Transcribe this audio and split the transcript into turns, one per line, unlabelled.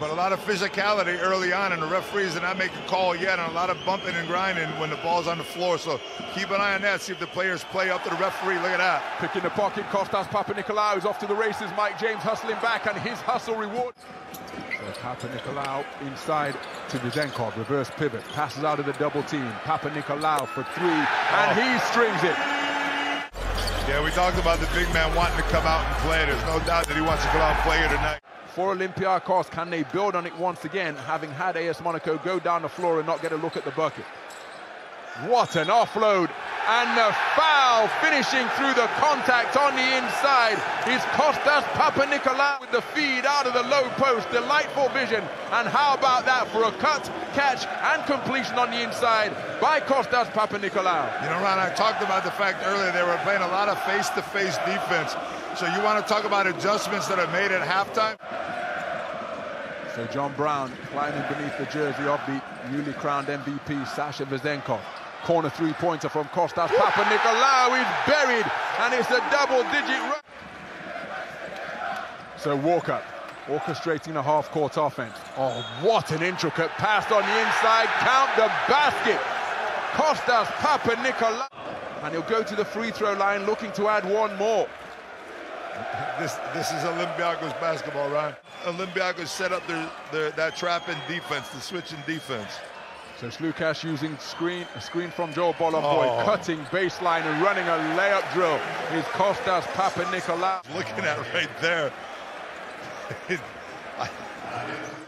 But a lot of physicality early on, and the referees are not making a call yet, and a lot of bumping and grinding when the ball's on the floor. So keep an eye on that. See if the players play up to the referee. Look at that.
Picking the pocket, Kostas Papanikolaou is off to the races. Mike James hustling back, and his hustle reward. So Papanikolaou inside to Vezenkov, reverse pivot, passes out of the double team. Papanikolaou for three, and oh. he strings it.
Yeah, we talked about the big man wanting to come out and play. There's no doubt that he wants to come out and play here tonight
for Olympiacos. Can they build on it once again, having had AS Monaco go down the floor and not get a look at the bucket? What an offload. And the foul finishing through the contact on the inside is Kostas Papanikolaou with the feed out of the low post. Delightful vision. And how about that for a cut, catch, and completion on the inside by Kostas Papanikolaou?
You know, Ron, I talked about the fact earlier they were playing a lot of face-to-face defense. So you want to talk about adjustments that are made at halftime?
So John Brown climbing beneath the jersey of the newly crowned MVP, Sasha Vezenkov. Corner three-pointer from Kostas Papanikolaou is buried, and it's a double-digit run. So Walkup orchestrating a half-court offense. Oh, what an intricate pass on the inside. Count the basket. Kostas Papanikolaou. And he'll go to the free throw line looking to add one more.
This this is Olympiacos basketball, right? Olympiacos set up their, their that trap in defense, the switch in defense.
So Sloukas using screen a screen from Joel Bolomboy, oh. cutting baseline and running a layup drill is Kostas Papanikolaou.
Looking at right there.